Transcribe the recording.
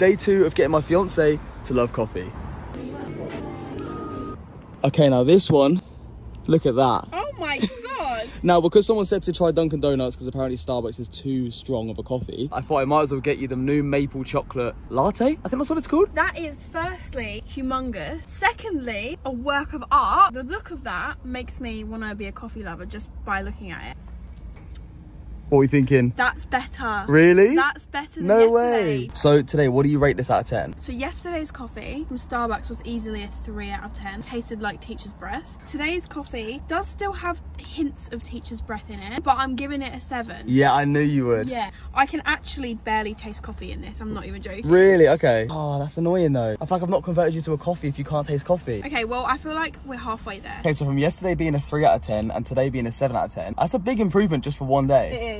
Day two of getting my fiance to love coffee. Okay, now this one, look at that. Oh my god. Now, because someone said to try Dunkin' Donuts because apparently Starbucks is too strong of a coffee, I thought I might as well get you the new maple chocolate latte. I think that's what it's called. That is firstly humongous. Secondly, a work of art. The look of that makes me want to be a coffee lover just by looking at it. What are we thinking? That's better. Really? That's better than No yesterday. way. So today, what do you rate this out of 10? So yesterday's coffee from Starbucks was easily a 3 out of 10. Tasted like teacher's breath. Today's coffee does still have hints of teacher's breath in it, but I'm giving it a 7. Yeah, I knew you would. Yeah, I can actually barely taste coffee in this. I'm not even joking. Really? Okay. Oh, that's annoying though. I feel like I've not converted you to a coffee if you can't taste coffee. Okay, well, I feel like we're halfway there. Okay, so from yesterday being a 3 out of 10 and today being a 7 out of 10, that's a big improvement just for one day. It